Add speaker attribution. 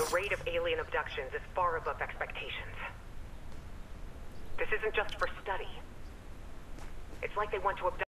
Speaker 1: The rate of alien abductions is far above expectations. This isn't just for study. It's like they want to abduct